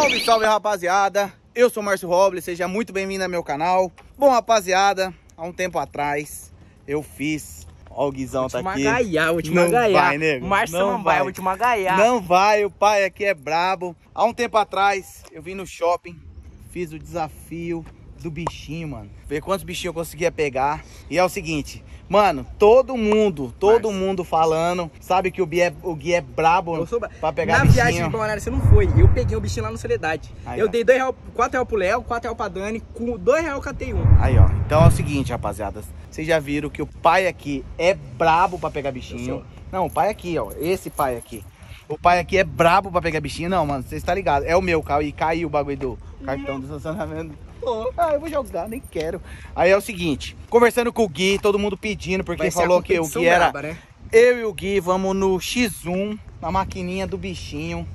Salve, salve rapaziada! Eu sou o Márcio Robles, seja muito bem-vindo ao meu canal. Bom, rapaziada, há um tempo atrás eu fiz. Ó, o Guizão tá aqui. Vou te Não magaiar. vai, nego. Márcio Não Samambaia, vai. vou te magaiar. Não vai, o pai aqui é brabo. Há um tempo atrás eu vim no shopping, fiz o desafio do bichinho, mano. Ver quantos bichinhos eu conseguia pegar. E é o seguinte, mano, todo mundo, todo Márcio. mundo falando, sabe que o Gui é, o Gui é brabo Eu sou... pra pegar Na bichinho. viagem de Balneário você não foi. Eu peguei o bichinho lá no Soledade. Aí, eu ó. dei 2 reais, 4 reais pro Léo, 4 reais pra Dani, com 2 reais eu catei um. Aí, ó. Então é o seguinte, rapaziada. Vocês já viram que o pai aqui é brabo pra pegar bichinho. Não, o pai aqui, ó. Esse pai aqui. O pai aqui é brabo pra pegar bichinho. Não, mano, vocês tá ligado. É o meu carro e caiu o bagulho do cartão do estacionamento. Pô, ah, eu vou jogar, nem quero. Aí é o seguinte, conversando com o Gui, todo mundo pedindo, porque falou que o Gui era... braba, né? Eu e o Gui vamos no X1, na maquininha do bichinho.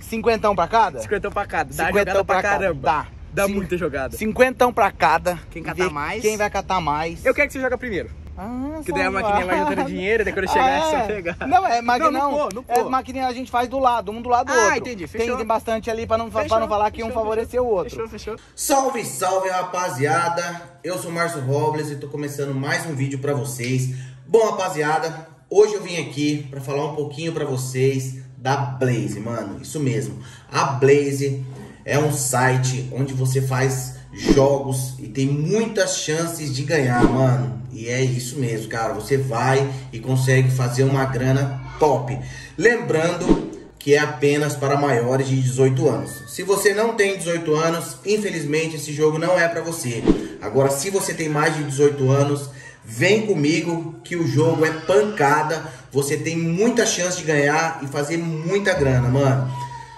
Cinquentão pra cada? 50 pra cada. Dá Cinquentão pra pra cada. caramba. Dá. Dá Cin- muita jogada. Cinquentão pra cada. Quem catar mais. Quem vai catar mais. Eu quero que você joga primeiro. Ah, Que daí a maquininha vai juntando dinheiro, daí quando chegar Ah, você é. pegar. Não, é maquininha Não, não. não pô, não É pô. maquininha a gente faz do lado, um do lado do Ah, outro. entendi, Tem, fechou. tem bastante ali pra não, pra Fechou, não falar que um fechou, favoreceu o outro. Fechou, fechou. Salve, salve rapaziada! Eu sou o Márcio Robles e tô começando mais um vídeo pra vocês. Bom, rapaziada, hoje eu vim aqui pra falar um pouquinho pra vocês da Blaze, mano. Isso mesmo. A Blaze é um site onde você faz jogos e tem muitas chances de ganhar, mano. E é isso mesmo, cara. Você vai e consegue fazer uma grana top. Lembrando que é apenas para maiores de 18 anos. Se você não tem 18 anos, infelizmente esse jogo não é para você. Agora, se você tem mais de 18 anos, vem comigo que o jogo é pancada. Você tem muita chance de ganhar e fazer muita grana, mano.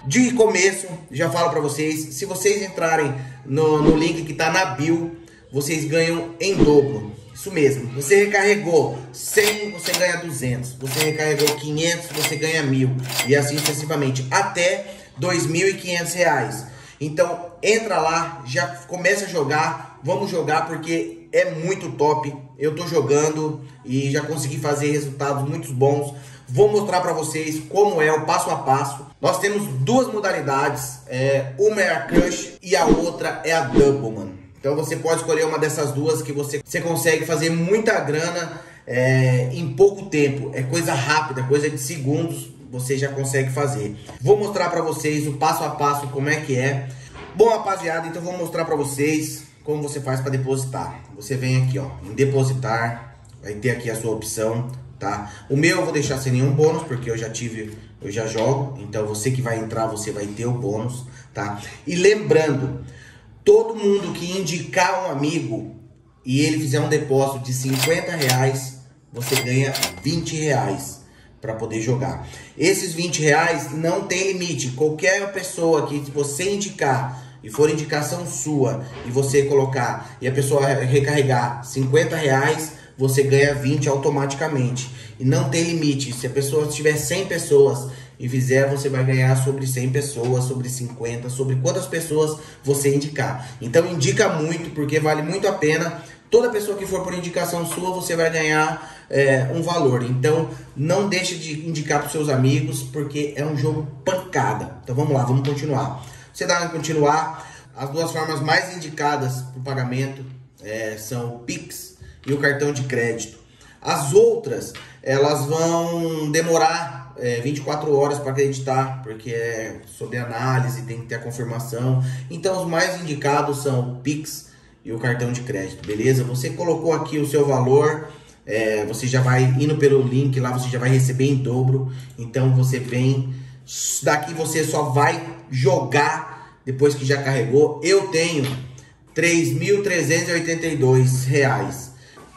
De começo, já falo para vocês, se vocês entrarem no, no link que tá na bio, vocês ganham em dobro. Isso mesmo. Você recarregou 100, você ganha 200. Você recarregou 500, você ganha 1000. E assim sucessivamente. Até 2.500 reais. Então, entra lá, já começa a jogar. Vamos jogar porque é muito top. Eu tô jogando e já consegui fazer resultados muito bons. Vou mostrar para vocês como é o passo a passo. Nós temos duas modalidades. É, uma é a Crush e a outra é a Double, mano. Então você pode escolher uma dessas duas que você, você consegue fazer muita grana é, em pouco tempo. É coisa rápida, coisa de segundos você já consegue fazer. Vou mostrar para vocês o passo a passo como é que é. Bom, rapaziada, então vou mostrar para vocês como você faz para depositar. Você vem aqui, ó, em depositar, vai ter aqui a sua opção, tá? O meu eu vou deixar sem nenhum bônus porque eu já tive, eu já jogo. Então você que vai entrar, você vai ter o bônus, tá? E lembrando, todo mundo que indicar um amigo e ele fizer um depósito de 50 reais, você ganha 20 reais para poder jogar. Esses 20 reais não tem limite. Qualquer pessoa que você indicar e for indicação sua e você colocar e a pessoa recarregar 50 reais, você ganha 20 automaticamente. E não tem limite. Se a pessoa tiver 100 pessoas e fizer, você vai ganhar sobre 100 pessoas, sobre 50, sobre quantas pessoas você indicar. Então indica muito, porque vale muito a pena. Toda pessoa que for por indicação sua, você vai ganhar é, um valor. Então não deixe de indicar para seus amigos, porque é um jogo pancada. Então vamos lá, vamos continuar. Você dá em continuar. As duas formas mais indicadas para o pagamento é, são o Pix e o cartão de crédito. As outras, elas vão demorar é, 24 horas para acreditar, porque é sobre análise, tem que ter a confirmação. Então, os mais indicados são o Pix e o cartão de crédito, beleza? Você colocou aqui o seu valor, é, você já vai indo pelo link lá, você já vai receber em dobro. Então, você vem, daqui você só vai jogar depois que já carregou. Eu tenho 3.382 reais.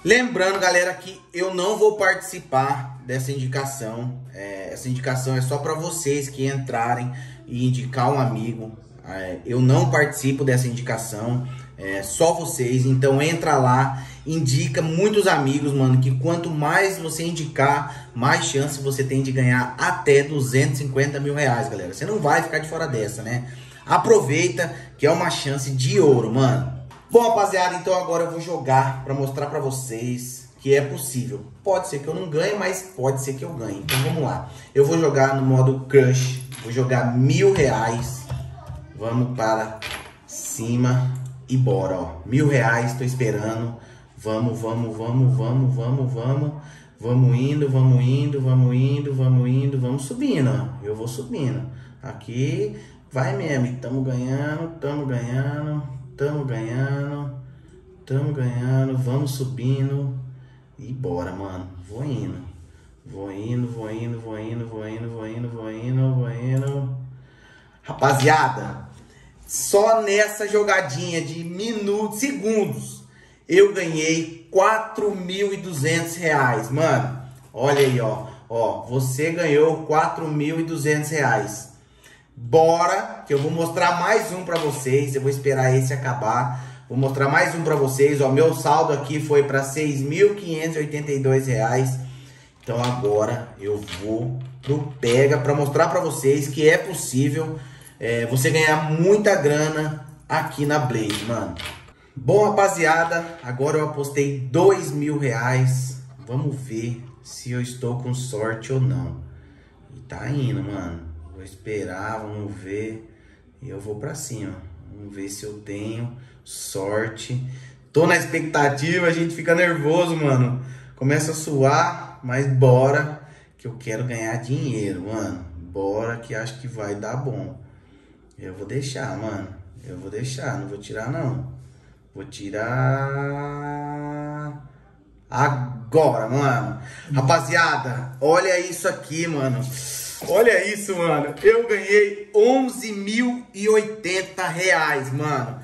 Lembrando, galera, que eu não vou participar dessa indicação. É, essa indicação é só para vocês que entrarem e indicar um amigo. É, eu não participo dessa indicação. É só vocês. Então entra lá, indica muitos amigos, mano. Que quanto mais você indicar, mais chance você tem de ganhar até 250 mil reais, galera. Você não vai ficar de fora dessa, né? Aproveita que é uma chance de ouro, mano. Bom, rapaziada, então agora eu vou jogar para mostrar para vocês que é possível. Pode ser que eu não ganhe, mas pode ser que eu ganhe. Então vamos lá. Eu vou jogar no modo Crush. Vou jogar mil reais. Vamos para cima e bora, ó. Mil reais, tô esperando. Vamos, vamos, vamos, vamos, vamos, vamos. Vamos indo, vamos indo, vamos indo, vamos indo, vamos subindo, ó. Eu vou subindo. Aqui vai mesmo. Tamo ganhando, tamo ganhando, tamo ganhando, tamo ganhando. Vamos subindo. E bora, mano. Vou indo. Vou indo, vou indo, vou indo, vou indo, vou indo, vou indo, vou indo. Rapaziada, só nessa jogadinha de minutos, segundos, eu ganhei 4.200 reais, mano. Olha aí, ó. Ó, você ganhou 4.200 reais. Bora, que eu vou mostrar mais um pra vocês. Eu vou esperar esse acabar. Vou mostrar mais um pra vocês. Ó, meu saldo aqui foi pra 6.582 reais. Então agora eu vou pro Pega pra mostrar pra vocês que é possível é, você ganhar muita grana aqui na Blaze, mano. Bom, rapaziada, agora eu apostei dois mil reais. Vamos ver se eu estou com sorte ou não. E tá indo, mano. Vou esperar, vamos ver. E eu vou pra cima. Vamos ver se eu tenho sorte. Tô na expectativa, a gente fica nervoso, mano. Começa a suar, mas bora que eu quero ganhar dinheiro, mano. Bora que acho que vai dar bom. Eu vou deixar, mano. Eu vou deixar, não vou tirar não. Vou tirar agora, mano. Rapaziada, olha isso aqui, mano. Olha isso, mano. Eu ganhei 11.080 reais, mano.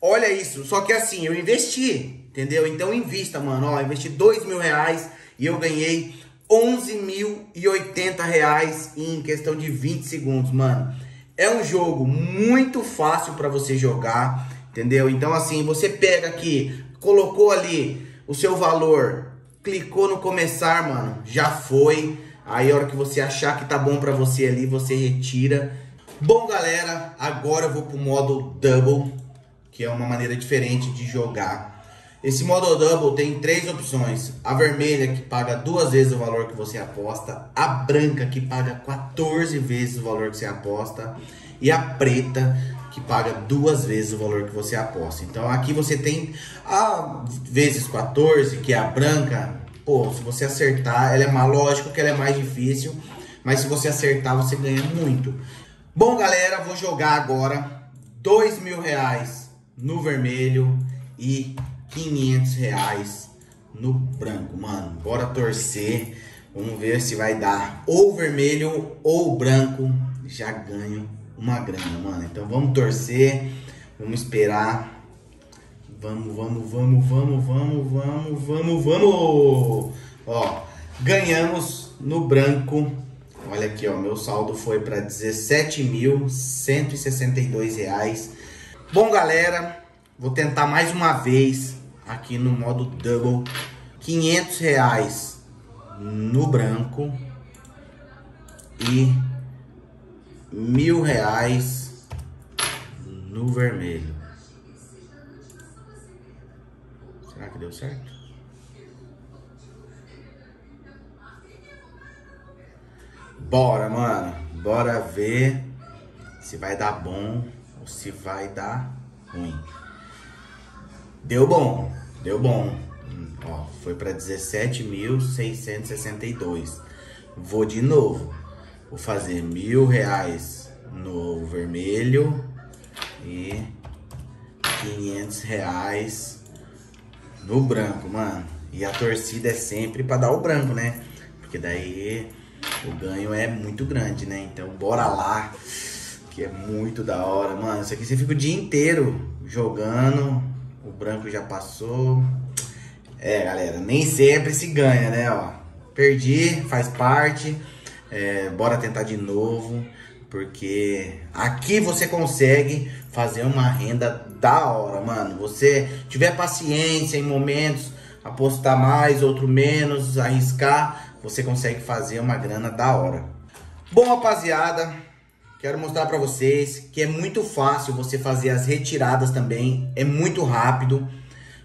Olha isso. Só que assim, eu investi, entendeu? Então invista, mano. Ó, investi 2 mil reais e eu ganhei 11.080 reais em questão de 20 segundos, mano. É um jogo muito fácil para você jogar, entendeu? Então assim, você pega aqui, colocou ali o seu valor, clicou no começar, mano, já foi. Aí a hora que você achar que tá bom para você ali, você retira. Bom, galera, agora eu vou pro modo double, que é uma maneira diferente de jogar. Esse modo double tem três opções: a vermelha que paga duas vezes o valor que você aposta, a branca que paga 14 vezes o valor que você aposta e a preta que paga duas vezes o valor que você aposta. Então aqui você tem a vezes 14, que é a branca. Pô, se você acertar, ela é mais lógico que ela é mais difícil, mas se você acertar, você ganha muito. Bom, galera, vou jogar agora dois mil reais no vermelho e 500 reais no branco, mano. Bora torcer. Vamos ver se vai dar ou vermelho ou branco. Já ganho uma grana, mano. Então vamos torcer. Vamos esperar. Vamos, vamos, vamos, vamos, vamos, vamos, vamos, vamos. Ó, ganhamos no branco. Olha aqui, ó, meu saldo foi para 17.162 reais. Bom, galera, vou tentar mais uma vez aqui no modo double, 500 reais no branco e mil reais no vermelho. Será que deu certo? Bora, mano. Bora ver se vai dar bom ou se vai dar ruim. Deu bom, deu bom. Ó, foi para 17.662. Vou de novo. Vou fazer mil reais no vermelho e 500 reais no branco, mano. E a torcida é sempre para dar o branco, né? Porque daí o ganho é muito grande, né? Então bora lá, que é muito da hora, mano. Isso aqui você fica o dia inteiro jogando o branco já passou. É, galera, nem sempre se ganha, né? Ó, perdi, faz parte. É, bora tentar de novo, porque aqui você consegue fazer uma renda da hora, mano. Você tiver paciência em momentos, apostar mais, outro menos, arriscar, você consegue fazer uma grana da hora. Bom, rapaziada, Quero mostrar para vocês que é muito fácil você fazer as retiradas também, é muito rápido.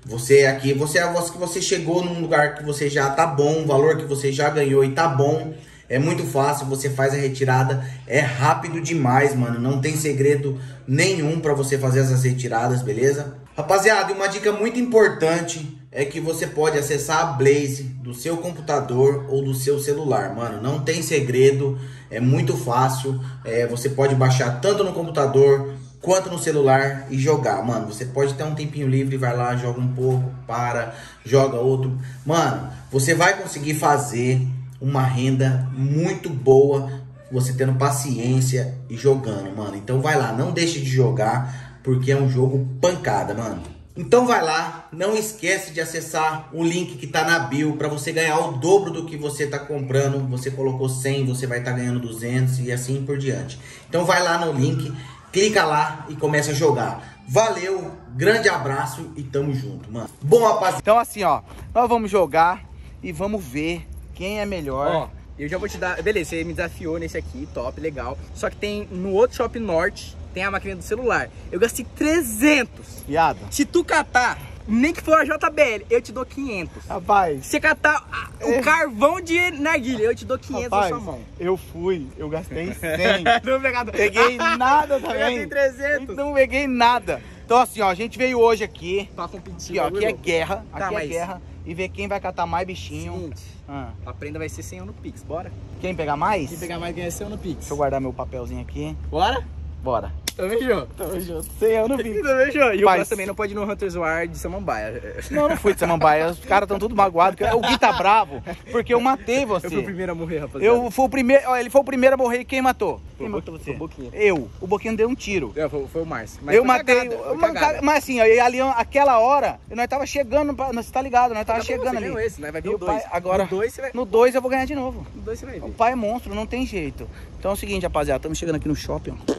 Você aqui, você é que você chegou num lugar que você já tá bom, o valor que você já ganhou e tá bom. É muito fácil, você faz a retirada, é rápido demais, mano. Não tem segredo nenhum para você fazer essas retiradas, beleza? Rapaziada, uma dica muito importante é que você pode acessar a Blaze do seu computador ou do seu celular, mano. Não tem segredo, é muito fácil. É, você pode baixar tanto no computador quanto no celular e jogar, mano. Você pode ter um tempinho livre, vai lá, joga um pouco, para, joga outro. Mano, você vai conseguir fazer uma renda muito boa você tendo paciência e jogando, mano. Então vai lá, não deixe de jogar, porque é um jogo pancada, mano. Então vai lá, não esquece de acessar o link que tá na bio para você ganhar o dobro do que você tá comprando. Você colocou 100, você vai estar tá ganhando 200 e assim por diante. Então vai lá no link, clica lá e começa a jogar. Valeu, grande abraço e tamo junto, mano. Bom, rapaziada. Então assim, ó, nós vamos jogar e vamos ver quem é melhor. Ó, eu já vou te dar... Beleza, você me desafiou nesse aqui, top, legal. Só que tem no outro Shopping Norte, tem a máquina do celular. Eu gastei 300. Viado. Se tu catar, nem que for a JBL, eu te dou 500. Rapaz. Se você catar ah, o É. carvão de narguilha, eu te dou 500 Rapaz, na sua mão. eu fui, eu gastei 100. Não pegado. peguei nada Eu também. gastei 300. Não peguei nada. Então assim, ó, a gente veio hoje aqui, Pra competir. aqui, ó, aqui é guerra, Tá, aqui é mas- guerra e ver quem vai catar mais bichinho. Seguinte, Ah, a prenda vai ser 100 no Pix, bora? quem pegar mais? Quem pegar mais ganha 100 no Pix. Deixa eu guardar meu papelzinho aqui. Bora? Bora. Também, João. Tamo junto. 100 anos no vídeo. Também, João. E o próximo também não pode ir no Hunter's War de Samambaia. Não, não fui de Samambaia. Os caras estão tudo magoados. O Gui tá bravo porque eu matei você. Eu fui o primeiro a morrer, rapaziada. Eu fui o primeiro. Ele foi o primeiro a morrer e quem matou? Quem o matou você? o Boquinha. Eu. O Boquinho deu um tiro. É, foi, foi o Márcio. Mas eu matei. cagada, mas, assim, ali, aquela hora, nós tava chegando, pra, nós tá ligado? Nós tava bom, chegando você ali. esse, né? Vai ver E o pai- dois. agora, No dois você vai- no 2 eu vou ganhar de novo. No dois você vai O ver. pai é monstro, não tem jeito. Então é o seguinte, rapaziada, estamos chegando aqui no shopping, ó.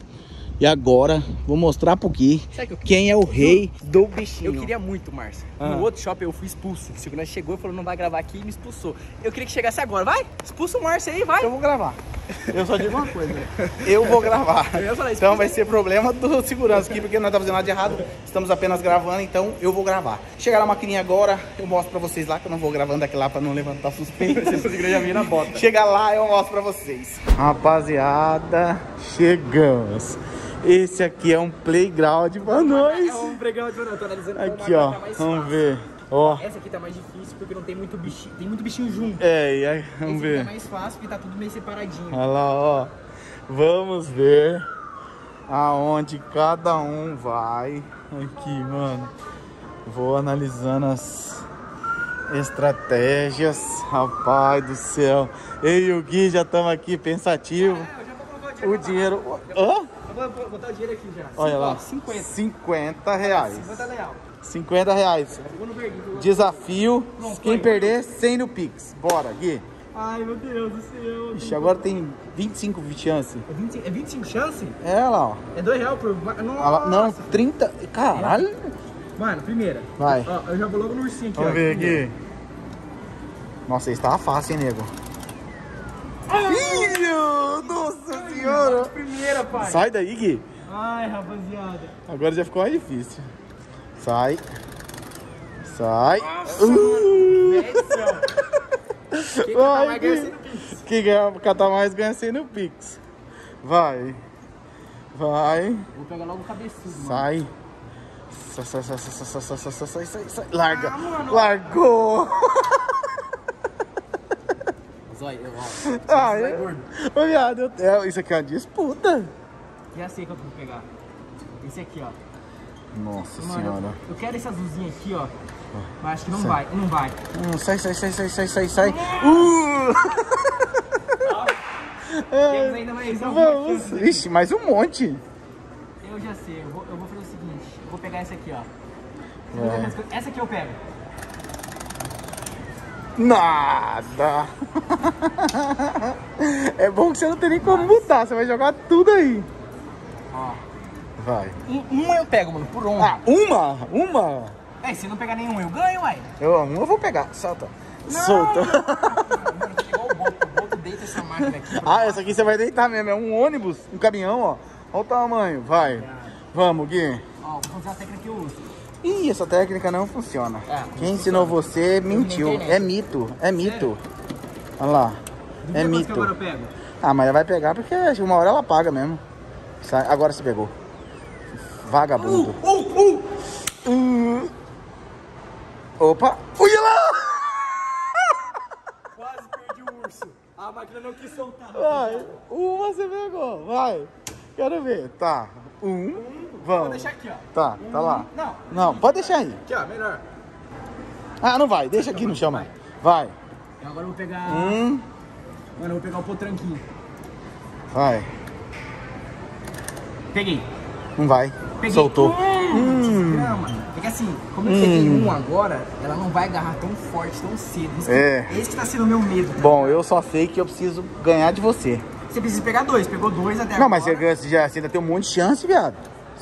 E agora, vou mostrar pro Gui que quem é o rei do bichinho. Eu queria muito, Márcio. Ah. No outro shopping eu fui expulso. O segurança chegou e falou, não vai gravar aqui e me expulsou. Eu queria que chegasse agora. Vai, expulsa o Márcio aí, vai. Eu vou gravar. Eu só digo uma coisa. Eu vou gravar. Eu falar. Então vai ser problema do segurança aqui, porque não estamos fazendo nada de errado. Estamos apenas gravando, então eu vou gravar. Chegar na maquininha agora, eu mostro pra vocês lá, que eu não vou gravando aqui lá pra não levantar suspeita. Chegar lá, eu mostro pra vocês. Rapaziada, chegamos. Esse aqui é um playground pra nós. É um pregão de eu tô analisando Aqui, ó. tá Vamos ver. Ó. Essa aqui tá mais difícil porque não tem muito bichinho. Tem muito bichinho junto. É, e aí, Esse vamos aqui ver. é mais fácil porque tá tudo meio separadinho. Olha lá, ó. Vamos ver aonde cada um vai. Aqui, mano. Vou analisando as estratégias. Rapaz do céu. Eu e o Gui já estamos aqui pensativos. É. O dinheiro. Hã? Vou botar o dinheiro aqui já. Olha lá. ó, 50. 50 reais. 50 real. 50 reais. Verdinho. Desafio. Pronto, Quem foi. perder, 100 no Pix. Bora, Gui. Ai, meu Deus do céu. Ixi, agora tem 25 chance. É 25, é 25 chance? É lá, ó. É 2 reais por... Nossa. Olha lá. Não, 30. Caralho. Mano, primeira. Vai. Ó, eu já vou logo no ursinho aqui, Vamos ó. ver aqui. Nossa, esse tava fácil, hein, nego? Ih, nossa senhora! Primeira, pai. Sai daí, Gui. Ai, rapaziada. Agora já ficou mais difícil. Sai. Sai. Nossa, Uh! Quem que tá Vai, mais ganha no Pix? Quem catar mais ganha 100 no Pix. Vai. Vai. Vou pegar logo o cabeçudo, mano. Sai. Sai, sai, sai, sai, sai, sai, sai, sai, sai, sai, sai. Larga. Ah, mano. Largou. Zói, eu. Ah, é? Ô, viado, eu- é, isso aqui é uma disputa. Já sei qual que eu vou pegar. Esse aqui, ó. Nossa Mano, senhora. eu, eu quero esse azulzinho aqui, ó. Mas acho que não Sai. vai, não vai. Hum, sai, sai, sai, sai, sai, sai, sai. Uh! Temos ainda mais alguma Vamos. chance. Ixi, mais um monte. Eu já sei, eu vou, eu vou fazer o seguinte. Eu vou pegar essa aqui, ó. Essa aqui eu pego. Nada. É bom que você não tem nem como mudar. Você vai jogar tudo aí. Ó. Vai. Um- Uma eu pego, mano, por honra. Ah, uma? Uma? É, se não pegar nenhum, eu ganho, uai. Eu, uma eu vou pegar. Solta. Solta. Mano, fica igual o Boto. O Boto deita essa máquina aqui. Ah, essa aqui você vai deitar mesmo. É um ônibus, um caminhão, ó. Olha o tamanho. Vai. Vamos, Gui. Ó, vou fazer a técnica que eu uso. Ih, essa técnica não funciona. É, não Quem ensinou você mentiu. É mito, é mito. Olha lá. É mito. que agora eu pego. Ah, mas ela vai pegar porque uma hora ela paga mesmo. Agora se pegou. Vagabundo. Uh, uh! Uh. Opa! Ui lá! Quase perdi o urso. A máquina não quis soltar. Vai! Um você pegou, vai! Quero ver. Tá. Um. Vou Vamos. deixar aqui, ó. Tá, tá lá. Não, Não, pode deixar aí. aqui, ó, melhor. Ah, não vai. Deixa aqui no chão, mano. Vai. Eu agora eu vou pegar. Um. Mano, eu vou pegar o potranquinho. Vai. Peguei. Não vai. Peguei. Soltou. Hum, desgrama. É que assim, como eu peguei um agora, ela não vai agarrar tão forte, tão cedo. Que- É. Esse que tá sendo o meu medo. tá? Bom, eu só sei que eu preciso ganhar de você. Você precisa pegar dois. Pegou dois até Não, agora. mas você, ganha- você já, você ainda tem um monte de chance, viado.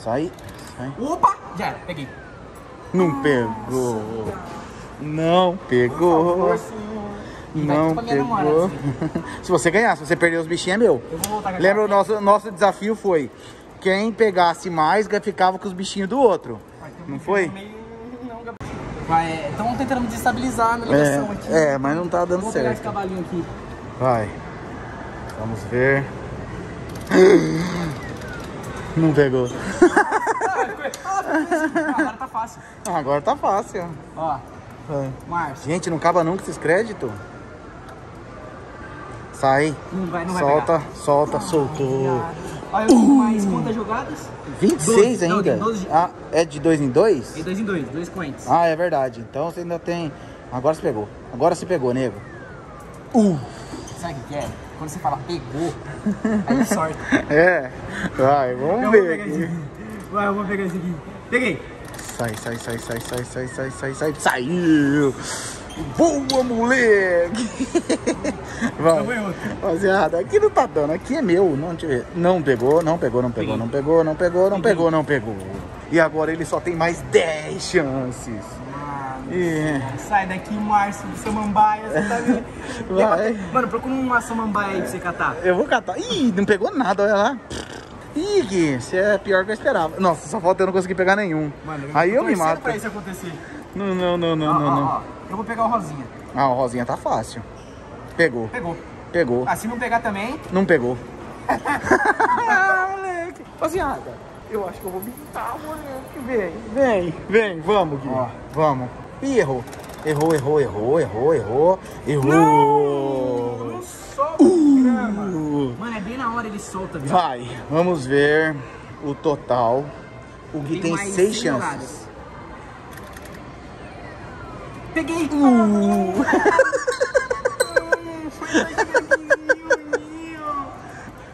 Sai. Sai. Opa! Já era, peguei. Não pegou. Não pegou. Não pra minha pegou. namorada, Se você ganhar, se você perder os bichinhos, é meu. Eu vou voltar Lembra o nosso, nosso desafio foi quem pegasse mais ficava com os bichinhos do outro. Não foi? Vai, estão tentando desestabilizar a navegação aqui. É, é, mas não tá dando Vou pegar esse certo. cavalinho aqui. Vai. Vamos ver. Não pegou. Ah, agora tá fácil. Ah, Agora tá fácil. Ó, Vai. Márcio. Gente, não acaba nunca esses créditos. Sai. Não vai, não vai Solta, pegar. solta, soltou. Olha, tenho mais quantas jogadas? 26 Doze, não, ainda? tem doze. Ah, é de dois em dois? E dois em dois, dois coins. Ah, é verdade. Então você ainda tem. Agora se pegou. Agora se pegou, nego. Uh! Sabe o que é? Quando você fala pegou, aí sorte. É. Vai, vamos Eu vou ver. pegar aqui. aqui. Vai, eu vou pegar esse aqui. Peguei. Sai, sai, sai, sai, sai, sai, sai, sai, sai. Saiu! Boa, moleque! Vou em outro. Rapaziada, aqui não tá dando, aqui é meu. Não, ver. não pegou, não pegou, não pegou, não pegou, não pegou, não pegou, não pegou. E agora ele só tem mais 10 chances. E... sai daqui, Márcio, samambaia, você tá vendo? Vai. Mano, procura uma samambaia aí pra você catar. Eu vou catar. Ih, não pegou nada, olha lá. Ih, Gui, você é pior que eu esperava. Nossa, só falta eu não conseguir pegar nenhum. Mano, Aí tô eu me mato. pra isso acontecer. Não, não, não, não, Ó, não, ó, não. ó. Eu vou pegar o rosinha. Ah, o Rosinha tá fácil. Pegou, Pegou. pegou. Ah, se não pegar também, Não pegou. ah, moleque. Rapaziada, eu acho que eu vou pintar, moleque. Vem, vem, vem, vamos, Gui. Ó. Vamos. Ih, errou. Errou, errou, errou, errou, errou. Errou. não solta o grama. Uh. Mano, é bem na hora ele solta, viu? Vai, vamos ver o total. O Gui Tem tem seis chances. jogadas. Peguei! Uh.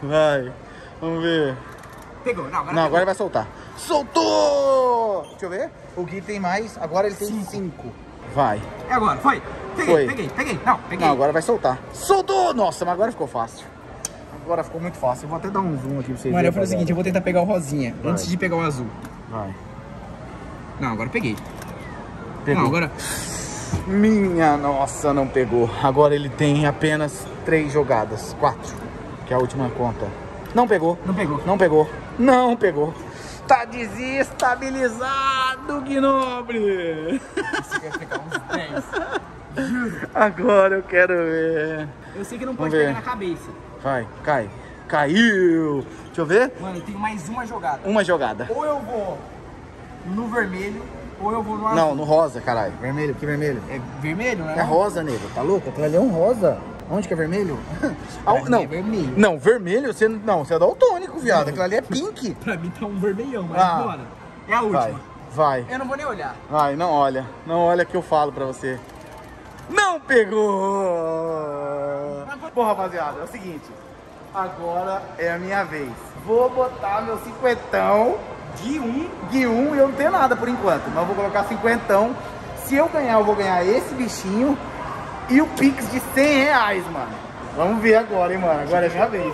Vai, vamos ver. Pegou, não, agora Não, agora vai soltar. Soltou! Deixa eu ver. O Gui tem mais, agora ele tem Cinco. cinco. Vai. É agora, foi. Peguei, Foi. peguei, peguei. Não, peguei. Não, agora vai soltar. Soltou! Nossa, mas agora ficou fácil. Agora ficou muito fácil. Eu vou até dar um zoom aqui pra vocês Mano, eu verem, falei o seguinte, eu vou tentar pegar o rosinha Vai. antes de pegar o azul. Vai. Não, agora peguei. Pegou. Não, agora... Minha nossa, não pegou. Agora ele tem apenas três jogadas. Quatro. Que é a última conta. Não pegou. Não pegou. Não pegou. Não pegou. Tá desestabilizado, Gnobre. Isso vai pegar uns 10. Agora eu quero ver. Eu sei que não pode pegar ver. na cabeça. Vai, cai. Caiu. Deixa eu ver. Mano, eu tenho mais uma jogada. Uma jogada. Ou eu vou no vermelho, ou eu vou no azul. Não, no rosa, caralho. Vermelho, que vermelho? É vermelho, né? É rosa, nego. Tá louco? Aquilo ali é um rosa. Onde que é vermelho? Ah, Pra mim não. é vermelho. Não, vermelho, você não, você é daltônico, viado. Aquilo ali é pink. Pra mim tá um vermelhão, mas Ah. bora. É a última. Vai, vai. Eu não vou nem olhar. Vai, não olha. Não olha que eu falo pra você. Não pegou! Bom, rapaziada, é o seguinte. Agora é a minha vez. Vou botar meu cinquentão De um. de um e eu não tenho nada por enquanto. Mas eu vou colocar cinquentão. Se eu ganhar, eu vou ganhar esse bichinho e o Pix de 100 reais, mano. Vamos ver agora, hein, mano. Agora é minha vez.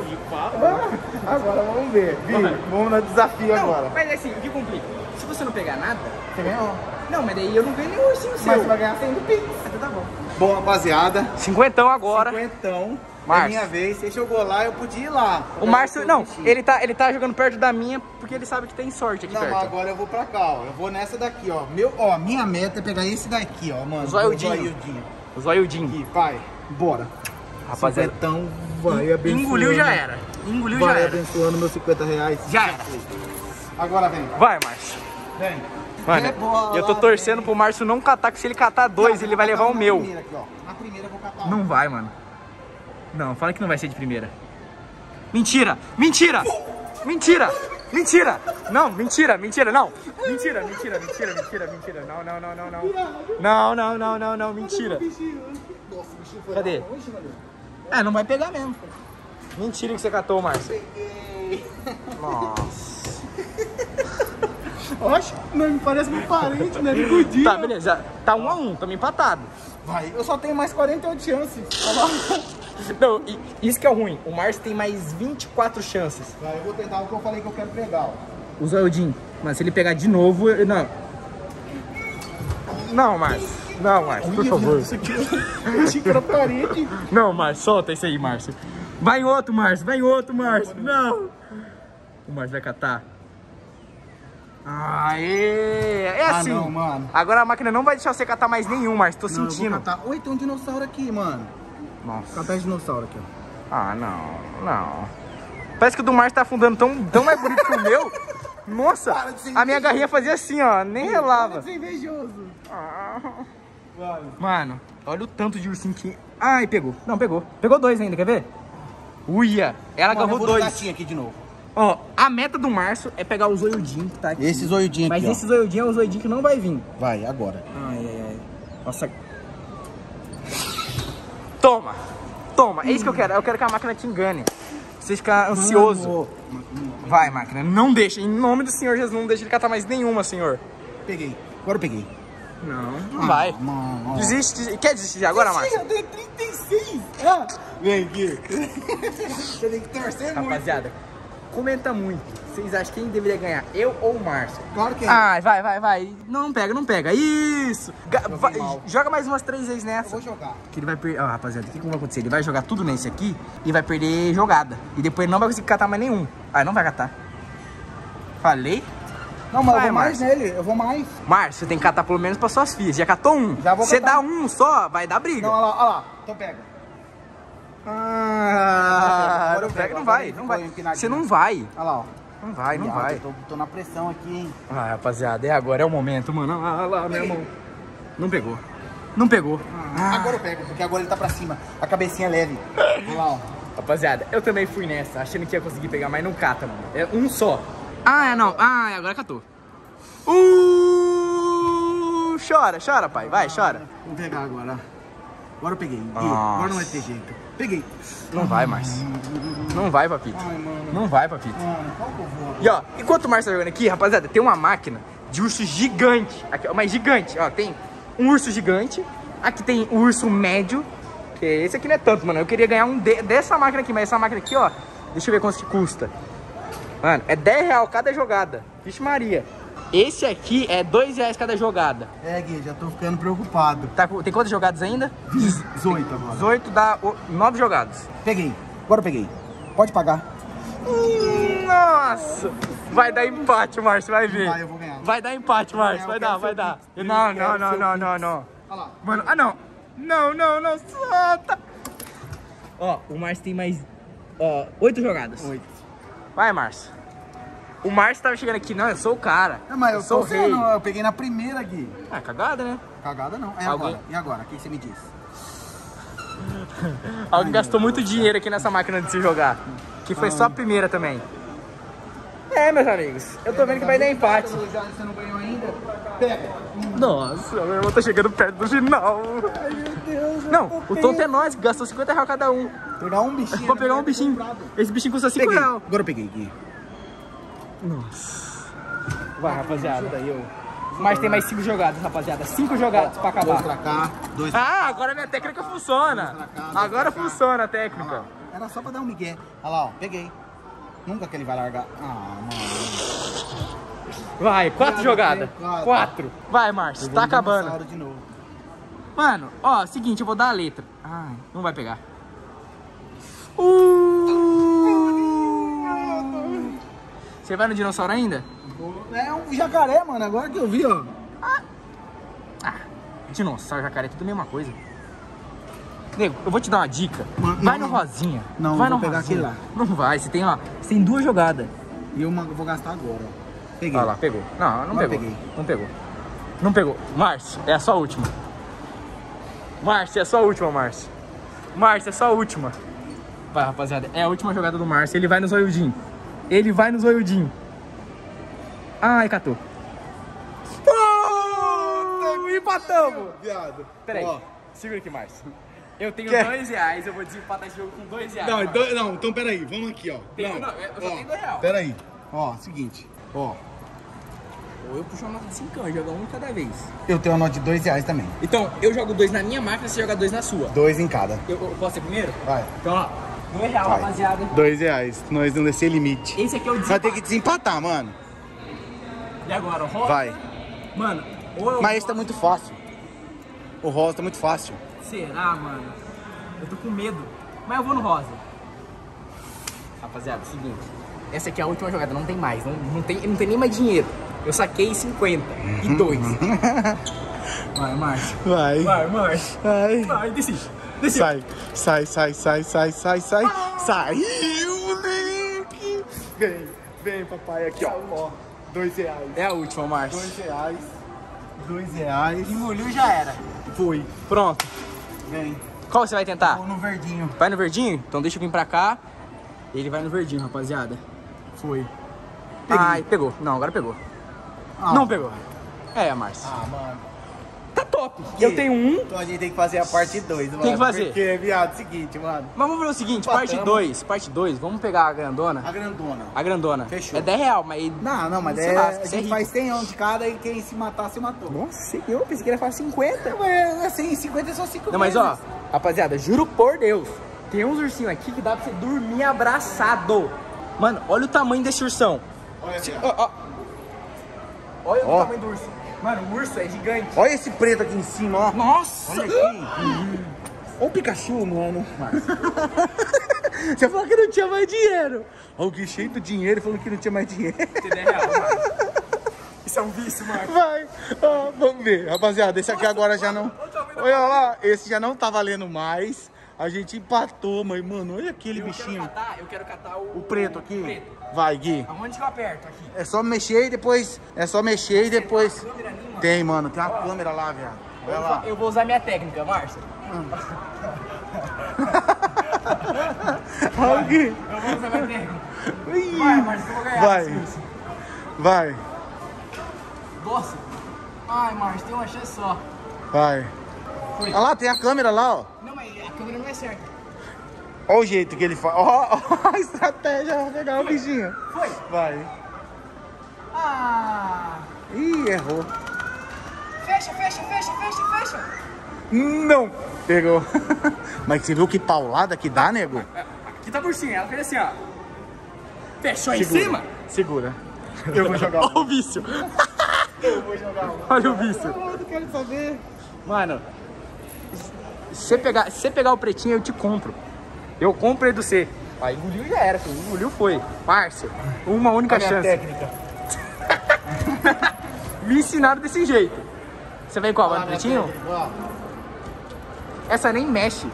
Agora vamos ver. Vi, vamos no desafio Não, agora. mas assim, o que complica? Se você não pegar nada, Você ganhou. não, mas daí eu não ganho nenhum ursinho seu. Mas você vai ganhar 100 do Pix. Então tá bom. Bom, rapaziada. Cinquentão agora. Cinquentão. É Márcio. minha vez. Você jogou lá, eu podia ir lá. O Márcio, não, ele tá, ele tá jogando perto da minha porque ele sabe que tem sorte aqui Não, mas perto. agora eu vou pra cá, ó. Eu vou nessa daqui, ó. Meu, ó, minha meta é pegar esse daqui, ó, mano. O zoiudinho. O zoiudinho. Zoiudinho. Aqui, vai. Bora. Rapaziada, Cinquentão, vai abençoando. engoliu já era. Engoliu já Vai era. abençoando meus 50 reais. Já era. Agora vem. Vai, Márcio. Vem. Mano, Rebola, eu tô torcendo pro Márcio não catar, que se ele catar dois, ele vai levar o meu. primeira aqui. Na primeira eu vou catar. Não vai, mano. Não, fala que não vai ser de primeira. Mentira! Mentira! Mentira! Mentira! Não, mentira, mentira, não! Mentira, mentira, mentira, mentira, mentira. Não, não, não, não, não. Não, não, não, não, não, mentira. Nossa, o bichinho foi Cadê? É, não vai pegar mesmo. Mentira que você catou, Márcio. Peguei. Nossa. Oxe, não me parece meu parente, né? Bigudinho. Tá, beleza. Tá um a um, tamo empatado. Vai, eu só tenho mais 48 chances. Não, isso que é ruim. O Márcio tem mais 24 chances. Vai, eu vou tentar o que eu falei que eu quero pegar, ó. O Zoildin. Mas se ele pegar de novo, eu- não. Não, Márcio. Não, Márcio, por favor. Isso aqui, que era parede. Não, Márcio, solta isso aí, Márcio. Vai outro, Márcio, vai outro, Márcio. Não. O Márcio vai catar. Aê! É Ah, assim. não, mano. Agora a máquina não vai deixar você catar mais nenhum, Márcio. Tô Não, sentindo. catar. Oi, tem um dinossauro aqui, mano. Nossa. Esse dinossauro aqui, ó. Ah, não, não. Parece que o do Márcio tá afundando tão, tão mais bonito que o meu. Nossa, a minha garrinha fazia assim, ó, nem relava. Para invejoso. Vai. Mano, olha o tanto de ursinho que... Ai, pegou. Não, pegou. Pegou dois ainda, quer ver? Uia, ela Mano, agarrou dois. gatinho aqui de novo. Ó, a meta do Márcio é pegar o zoiudinho que tá aqui. Esse zoidinho Mas aqui, esse zoiudinho é o zoidinho que não vai vir. ó. Vai, agora. Ai, ai, ai. Nossa. Toma. Toma. É isso que eu quero. Eu quero que a máquina te engane. Você ficar ansioso. Mano, Vai, máquina. Não deixa. Em nome do Senhor Jesus, não deixa ele catar mais nenhuma, Senhor. Peguei. Agora eu peguei. Não, não Ah, vai. Mano. Desiste. Quer desistir de agora, Márcio? Eu tenho 36. Ah, vem aqui. Você tem que torcer muito. Rapaziada, comenta muito. Vocês acham quem deveria ganhar? Eu ou o Márcio? Claro que é. Ai, vai, vai, vai. Não, não pega, não pega. Isso. Eu vai- joga mais umas três vezes Eu nessa. vou jogar. Que ele vai perder. Ó, rapaziada, o que, que vai acontecer? Ele vai jogar tudo nesse aqui e vai perder jogada. E depois ele não vai conseguir catar mais nenhum. Ah, não vai catar. Falei? Não, mas Vai, eu vou mais nele. Eu vou mais. Márcio, você tem que catar pelo menos pra suas filhas. Já catou um. Já vou Você catar. dá um só, vai dar briga. Não, olha lá, olha lá. Então pega. Ah, Agora eu pega, pego, não vai, não vai. Você não vai. Olha lá, ó. Não vai, não vai. Tô, tô na pressão aqui, hein. Ah, rapaziada, é agora, é o momento, mano. Ah, lá, meu irmão. Não pegou. Não pegou. Ah. Agora eu pego, porque agora ele tá pra cima. A cabecinha é leve. Olha lá, ó. Rapaziada, eu também fui nessa, achando que ia conseguir pegar, mas não cata, mano. É um só. Ah, é, não. Ah, agora catou. Uh! Chora, chora, pai. Vai, chora. Vou pegar agora. Agora eu peguei. Nossa. Agora não vai ter jeito. Peguei. Não vai, Márcio. Não vai, papito. Ai. Não vai, papito. Mano, vou? E ó, enquanto o Márcio tá jogando aqui, rapaziada, tem uma máquina de urso gigante. Aqui, ó, mas gigante, ó. Tem um urso gigante. Aqui tem o urso médio. Que esse aqui não é tanto, mano. Eu queria ganhar um de- dessa máquina aqui, mas essa máquina aqui, ó. Deixa eu ver quanto que custa. Mano, é 10 real cada jogada. Vixe Maria. Esse aqui é 2 reais cada jogada. É, Gui, já tô ficando preocupado. Tá, tem quantas jogadas ainda? 18 agora. 18 dá 9 jogadas. Peguei. Agora eu peguei. Pode pagar. Nossa! Vai dar empate, Márcio, vai ver. Vai, eu vou ganhar. Vai dar empate, Márcio, vai dar, vai dar. Não, não, não, não, não, não. Olha lá. Mano, ah não. Não, não, não, solta. Ó, o Márcio tem mais ó, 8 jogadas. Oito. Vai, Márcio. O Márcio tava chegando aqui, não, eu sou o cara. Não, mas eu, sou tô o rei. sendo, eu peguei na primeira, Gui. Ah, cagada, né? Cagada não. É Alguém- agora. E agora? O que você me diz? Alguém gastou muito dinheiro aqui nessa máquina de se jogar. Que foi só a primeira também. É, meus amigos. Eu tô vendo que vai dar empate. Você não ganhou ainda? Pega. Nossa, meu irmão tá chegando perto do final. Ai, meu Deus. eu Não, o tonto é nós, gastou 50 reais cada um. Pegar um bichinho. Vou pegar né? um bichinho. Esse bichinho custa 5 Peguei. reais. Agora eu peguei, Gui. Vai, rapaziada. Ajuda aí, eu. Mas tem mais 5 jogadas, rapaziada. 5 jogadas pra Dois acabar. pra cá, dois Ah, agora minha técnica funciona. Agora funciona a técnica. Era só pra dar um migué. Olha lá, ó. Peguei. Nunca que ele vai largar. Ah, mano. Vai, 4 Quatro, jogadas. quatro. 4. Vai, Márcio, tá acabando. De novo. Mano, ó, seguinte, eu vou dar a letra. Ai, não vai pegar. Uh... Você vai no dinossauro ainda? É um jacaré, mano. Agora que eu vi, ó. Dinossauro, jacaré, tudo a mesma coisa. Nego, eu vou te dar uma dica. Vai no não. Rosinha. Não, vai no pegar Rosinha. lá. Não vai, você tem, ó. Você tem duas jogadas. E eu vou gastar agora, ó. Peguei. Olha lá, pegou. Não, não Não pegou. peguei. Não pegou. Não pegou. Márcio, é a sua última. Márcio, é a sua última, Márcio. Márcio, é a sua última. Vai, rapaziada. É a última jogada do Márcio. Ele vai no zoiudinho. Ele vai no zoiudinho. Ai, catou. Puta, empatamos. Viado. Peraí, Ó. segura aqui, Márcio. Eu tenho Quer? dois reais, eu vou desempatar esse jogo com dois reais. Não, então, não, então peraí, vamos aqui, ó. Tem- não, não, eu só ó, tenho dois real. Peraí. Ó, seguinte. Ó, Ou eu puxo uma nota de 5, joga um cada vez. eu tenho uma nota de dois reais também. Então, eu jogo dois na minha máquina, você joga dois na sua. Dois em cada. Eu, eu posso ser primeiro? Vai. Então, ó, dois real, Vai. rapaziada. Dois reais. Nós não descer limite. Esse aqui é o Vai desempate. ter que desempatar, mano. E agora, o rosa? Vai. Mano, ou. Mas esse tá muito fácil. O rosa tá muito fácil. Será, mano? Eu tô com medo. Mas eu vou no rosa. Rapaziada, seguinte. Essa aqui é a última jogada, não tem mais. Não, não, tem, não tem nem mais dinheiro. Eu saquei 50 e 2. Vai, Márcio. Vai. Vai, Márcio. Vai. Vai, decide. Sai, sai, sai, sai, sai, sai, sai. Saiu, moleque. Vem, vem, papai. Aqui, ó. ó. Dois reais. É a última, Márcio. Dois reais. Dois reais. Engoliu já era. Foi. Pronto. Vem. Qual você vai tentar? Vou no verdinho. Vai no verdinho? Então deixa eu vir pra cá. Ele vai no verdinho, rapaziada. Foi. Ai, pegou. Não, agora pegou. Ah. Não pegou. É, Márcio. Ah, mano. Top. Eu tenho um. Então a gente tem que fazer a parte 2, mano. Tem que fazer. Porque, viado, seguinte, mano. Mas vamos ver o seguinte, Empatamos. parte 2. Parte 2, vamos pegar a grandona. A grandona. A grandona. Fechou. É 10 real, mas. Não, não, mas é, a é gente rico. faz 100 anos de cada e quem se matar, se matou. Nossa, eu pensei que ele ia falar 50. Mas assim, 50 é só 5 Não, mas ó, rapaziada, juro por Deus, tem uns ursinhos aqui que dá pra você dormir abraçado. Mano, olha o tamanho desse ursão. Olha, Se- aqui, ó, ó. Olha Ó. o tamanho do urso. Mano, o urso é gigante. Olha esse preto aqui em cima, ó. Nossa! Olha aqui. Olha o Pikachu, mano. Você falou que não tinha mais dinheiro. Olha o que cheio do dinheiro falou que não tinha mais dinheiro. Tem 10 real, mano. Isso é um vício, mano. Vai, ó, vamos ver. Rapaziada, esse aqui agora já não. Olha lá, esse já não tá valendo mais. A gente empatou, mas, mano, olha aquele Eu quero bichinho. catar, eu quero catar o... O preto aqui. O preto. Vai, Gui. Aonde que eu aperto aqui? É só mexer e depois. É só mexer e depois. Câmera ali. Tem, mano, tem uma câmera lá, viado. Olha lá. Eu vou usar minha técnica, Márcio. Olha o Gui. Eu vou usar minha técnica. Vai, Márcio, eu vou ganhar. Vai. urso. Vai, Nossa. Ai, Márcio, tem uma chance só. vai. Foi. Olha lá, tem a câmera lá, ó. Não, mas a câmera não é certa. Olha o jeito que ele faz. Ó, ó a estratégia pra pegar o bichinho. Foi. Vai. Ah. Ih, errou. Fecha, fecha, fecha, fecha, fecha. Não. Pegou. Mas você viu que paulada que dá, nego? Aqui tá por cima, ela fez assim, ó. Fechou em Segura. cima? Segura. Eu vou jogar. Olha o vício. Eu vou jogar. Olha o vício. Eu quero saber. Mano, se você pegar, se você pegar o pretinho, eu te compro. Eu compro ele do C. Aí engoliu já era, filho. engoliu foi. Márcio, uma única Minha chance. técnica. Me ensinaram desse jeito. Você vem Olha a pretinho? técnica, ó. Essa nem mexe.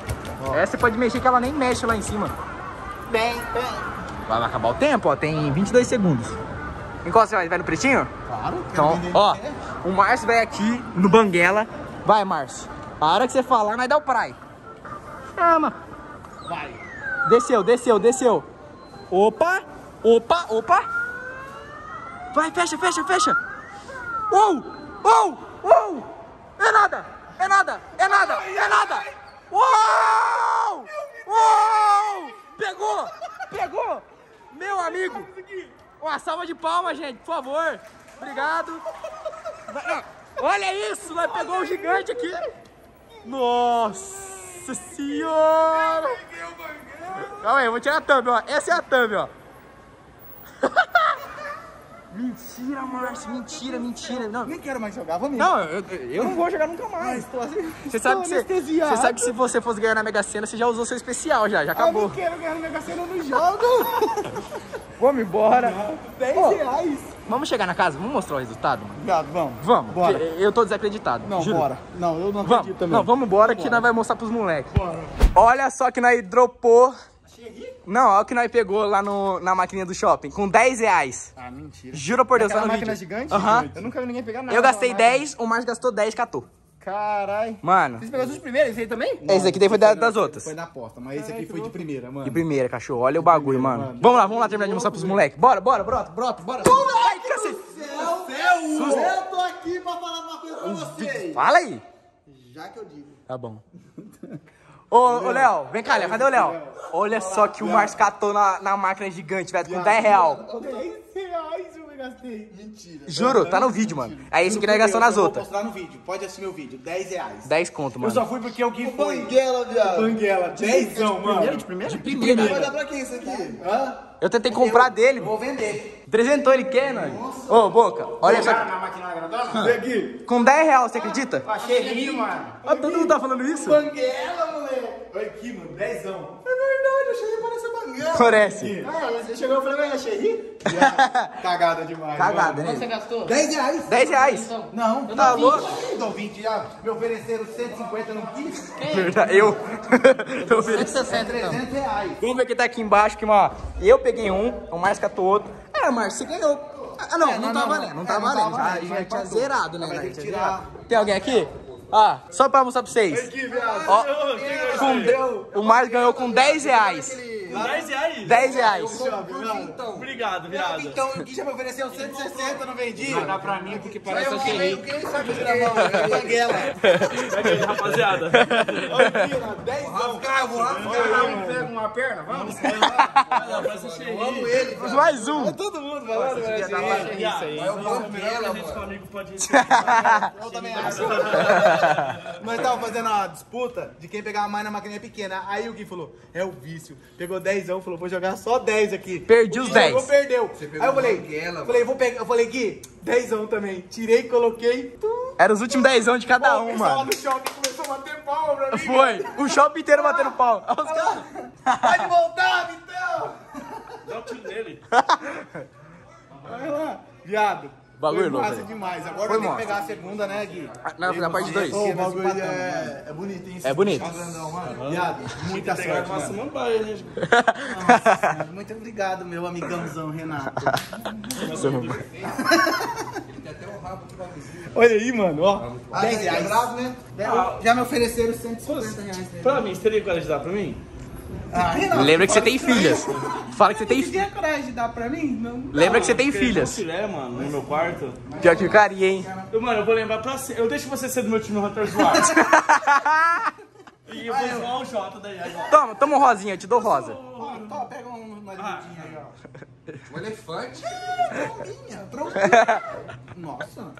Essa você pode mexer que ela nem mexe lá em cima. Bem, bem. Vai acabar o tempo, ó. Tem 22 segundos. Em qual você vai? Vai no pretinho? Claro. Então, ó, o Márcio vai aqui no Banguela. Vai, Márcio. A hora que você falar, nós dá o praia. Chama. Vai. Desceu, desceu, desceu. Opa, opa, opa. Vai, fecha, fecha, fecha. Uou, uou, uou. É nada, é nada, é nada, é nada. Uou, uou. Pegou, pegou. Meu amigo. Uma salva de palmas, gente, por favor. Obrigado. Vai- Olha isso, nós pegou o gigante aqui. Nossa senhora. Calma aí, eu vou tirar a thumb, ó. Essa é a thumb, ó. Mentira, Márcio, mentira, mentira. Não, Nem quero mais jogar, vamos não eu, eu não vou jogar nunca mais. Tô assim, Você sabe, que você, você sabe que se você fosse ganhar na Mega Sena, você já usou seu especial já, já Eu não acabou. quero ganhar no Mega Sena, eu não jogo. Vamos embora. 10 Pô. reais. Vamos chegar na casa, vamos mostrar o resultado, mano. Obrigado, vamos. Vamos, Bora. eu tô desacreditado. Não, juro. bora. Não, eu não Vamos, acredito também. não, vamos embora que nós vai mostrar pros moleques. Olha só que nós dropou. Não, olha o que nós pegou lá no, na maquininha do shopping, com 10 reais. Ah, mentira. Juro por Deus, Aquela tá no máquina vídeo. gigante? Aham. Eu nunca vi ninguém pegar nada. Eu gastei naquela máquina. 10, o Márcio gastou 10 catou. Carai. Mano, Você pegou os primeiros, esse aí também? esse aqui daí foi da- das outras. Foi da aposta, mas esse aqui foi de primeira, mano. De primeira, cachorro. Olha o bagulho, primeira, mano. mano. Vamos lá, vamos lá terminar de mostrar pros moleques. Bora, bora, brota, brota, bora. Ai, cacete. Eu tô aqui pra falar uma coisa pra vocês. Fala aí. Já que eu digo. Tá bom. Ô, ô, Léo, vem cá, Léo. Cadê o Léo? Olha só que o Márcio catou na, na máquina gigante, velho, com 10 real. 10 reais eu gastei. Mentira. Juro, tá no vídeo, mano. Aí esse aqui nós gastou nas Eu outras. Vou mostrar no vídeo. Pode assistir meu vídeo. 10 reais. 10 conto, Eu mano. só fui porque alguém foi. Banguela, viado. Banguela. 10 mano. De primeira? De primeira. Vai dar pra quem isso aqui? Hã? Eu tentei comprar dele. Vou vender. Trezentou ele quer, mano. Ô, Boca, olha só. Aqui. Com 10 real, você acredita? Achei rio, mano. Ah, todo mundo tá falando isso? Banguela, moleque. Olha aqui, mano. 10 É verdade, achei rio parece banguela. Parece. Ah, você chegou e falou, "Ué, achei rio? Cagada demais. Cagada, mano. né? gastou? 10 reais. 10 reais. Não, Tá louco? Eu dou 20 já. Me ofereceram 150, não quis. Verdade, eu. eu ofereci. 160 então. 300 reais. Vamos ver quem tá aqui embaixo, que, ó, eu peguei um, o Márcio catou outro. Ah, Márcio, você ganhou. Ah, não, É, não, não, tá não, valendo, não. não É, tá não tá valendo. Já, já tinha zerado, né? Né? que Tinha zerado. Tem alguém aqui? Ó, só pra mostrar pra vocês. Ó, com o Márcio ganhou com 10 reais. 10 reais? 10 reais. Obrigado, viado. Então, o Gui já me ofereceu 160, não vendi. Dá pra mim porque parece eu que eu eu queria saber de mão, é banguela. Pega aí, rapaziada. Aqui, ó, 10 anos. Cara, eu vou lá Pega uma perna, vamos? Vamos ele. Mais um. Todo mundo falando, velho. Isso aí. É o banguela, A gente mano. com amigo pode Eu também acho. Nós tava fazendo uma disputa de quem pegava mais na maquininha pequena. Aí o Gui falou, é o vício. Pegou 10, falou, vou jogar só 10 aqui. Perdi os O Gui jogou, 10. perdeu. Aí eu falei, banguela, falei, vou pegar. Eu falei, Gui, 10 também. Tirei, coloquei. Tum. Era os últimos 10 de cada Pô, o um, pessoal lá mano. no shopping começou a bater palma pra mim. Foi. O shopping inteiro batendo pau. Olha os caras. Pode voltar, Vitão. Dá um tiro nele. Olha lá. Viado. Bagulho foi louco, massa demais. Agora Foi tem que massa. pegar a segunda, né, Gui? Ah, não, na parte dois. Ô, o bagulho é, é bonito, hein? É bonito. Grandão, mano. Viado, muita Pegar sorte, samambaia, né? Nossa senhora, Muito obrigado, meu amigãozão Renato. Olha aí, mano, ó. 10 reais. né? Já me ofereceram 150 reais. né? Pra mim, você teria coragem de dar pra mim? Ah, Renato. Lembra que você tem filhas. Fala que você tem Você filhas. tem coragem de dar pra mim? Não. Lembra que você tem filhas. Tiver, mano, no meu quarto. Pior que ficaria, hein? Eu, mano, eu vou lembrar pra sempre. Eu deixo você ser do meu time no Hunter zoado. e eu vou zoar o Jota daí agora. Toma, toma um rosinha, eu te dou rosa. Ó, tó, pega um mais bonitinho aí, ó. Um elefante. Nossa.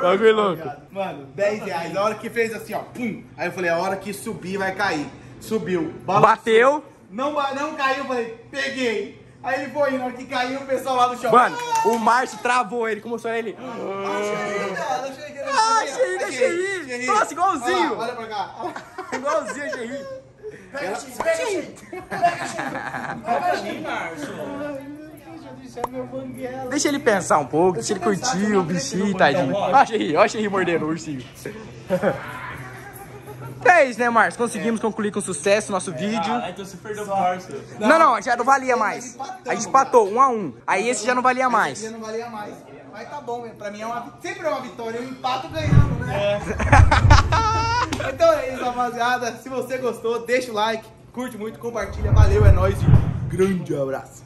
Bagulho louco. Mano, 10 reais. A hora que fez assim, ó, pum. Aí eu falei, a hora que subir vai cair. Subiu. Balançou. Bateu. Não, não caiu, eu falei, peguei. Aí ele foi indo, a hora que caiu, o pessoal lá do shopping. Mano, o Márcio travou ele, começou ele. Ah, Xerri, é Xerri. Nossa, igualzinho. Olha, lá, olha pra cá. Igualzinho, Xerri. Deixa ele pensar um pouco, deixa ele curtir o bichinho, tadinho. Ó, Xerri, ó, Xerri mordendo o ursinho. É isso, né, Márcio? Conseguimos concluir com sucesso o nosso vídeo. Ah, então você perdeu pro Márcio. Não, não, já não valia mais. A gente empatou, um a um. Aí esse já não valia Esse mais. dia não valia mais. Mas tá bom, pra mim é uma, sempre é uma vitória. Eu empato ganhando, né? então é isso, rapaziada. Se você gostou, deixa o like, curte muito, compartilha. Valeu, é nóis e grande abraço.